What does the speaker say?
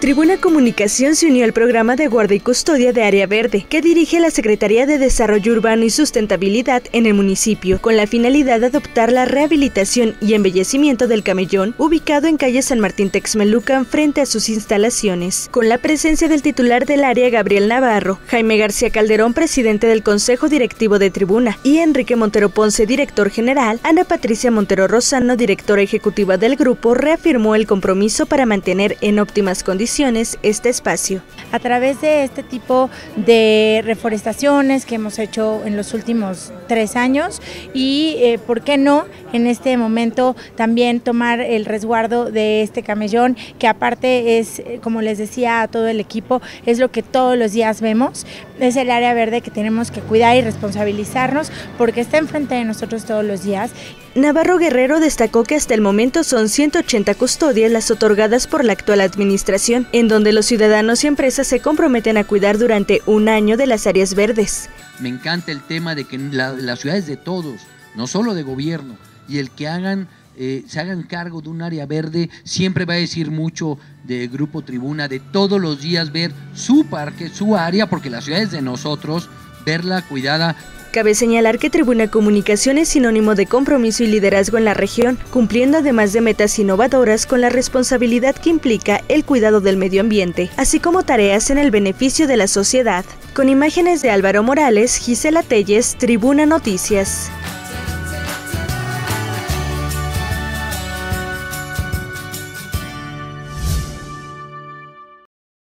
Tribuna Comunicación se unió al programa de guarda y custodia de Área Verde, que dirige la Secretaría de Desarrollo Urbano y Sustentabilidad en el municipio, con la finalidad de adoptar la rehabilitación y embellecimiento del camellón, ubicado en calle San Martín Texmelucan frente a sus instalaciones, con la presencia del titular del área Gabriel Navarro, Jaime García Calderón, presidente del Consejo Directivo de Tribuna, y Enrique Montero Ponce, director general, Ana Patricia Montero Rosano, directora ejecutiva del grupo, reafirmó el compromiso para mantener en óptimas condiciones este espacio. A través de este tipo de reforestaciones que hemos hecho en los últimos tres años y, eh, ¿por qué no?, en este momento también tomar el resguardo de este camellón, que aparte es, eh, como les decía a todo el equipo, es lo que todos los días vemos, es el área verde que tenemos que cuidar y responsabilizarnos porque está enfrente de nosotros todos los días. Navarro Guerrero destacó que hasta el momento son 180 custodias las otorgadas por la actual administración, en donde los ciudadanos y empresas se comprometen a cuidar durante un año de las áreas verdes. Me encanta el tema de que la, las ciudades de todos, no solo de gobierno, y el que hagan eh, se hagan cargo de un área verde, siempre va a decir mucho de Grupo Tribuna, de todos los días ver su parque, su área, porque la ciudad es de nosotros, verla cuidada Cabe señalar que Tribuna Comunicación es sinónimo de compromiso y liderazgo en la región, cumpliendo además de metas innovadoras con la responsabilidad que implica el cuidado del medio ambiente, así como tareas en el beneficio de la sociedad. Con imágenes de Álvaro Morales, Gisela Telles, Tribuna Noticias.